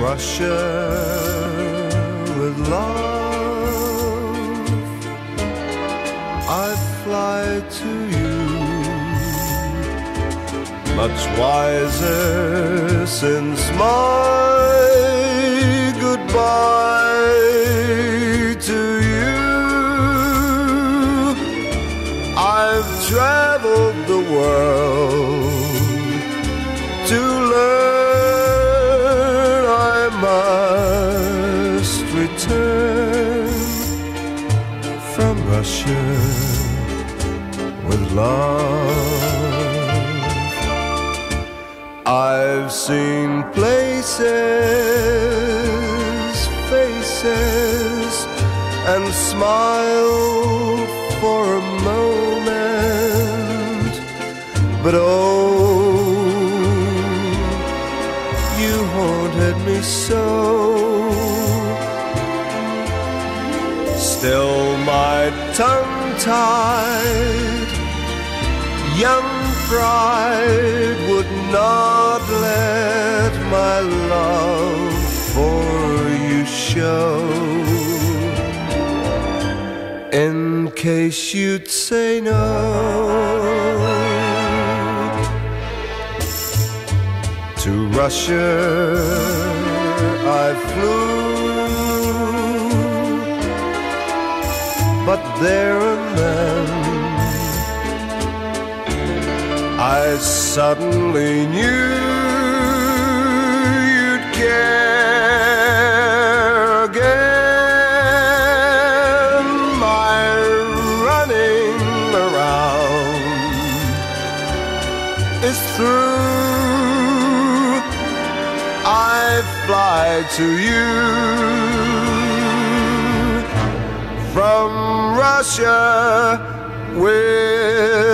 Russia with love. I fly to you, much wiser since my goodbye to you. I've traveled from Russia with love. I've seen places, faces, and smiled for a moment, but oh, you haunted me so. Still, my tongue tied, young pride would not let my love for you show. In case you'd say no. To Russia I flew, there then I suddenly knew you'd care again. My running around is through. I fly to you from Russia will.